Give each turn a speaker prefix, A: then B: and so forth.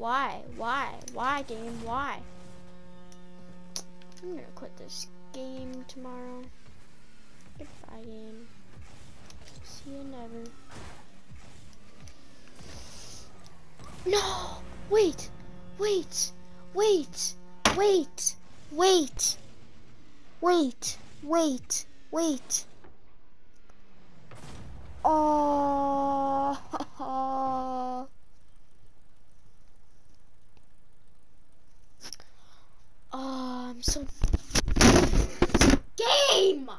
A: Why? Why? Why, game? Why? I'm gonna quit this game tomorrow. Goodbye, game. See you never. No! Wait! Wait! Wait! Wait! Wait! Wait! Wait! Wait! I'm so... Game!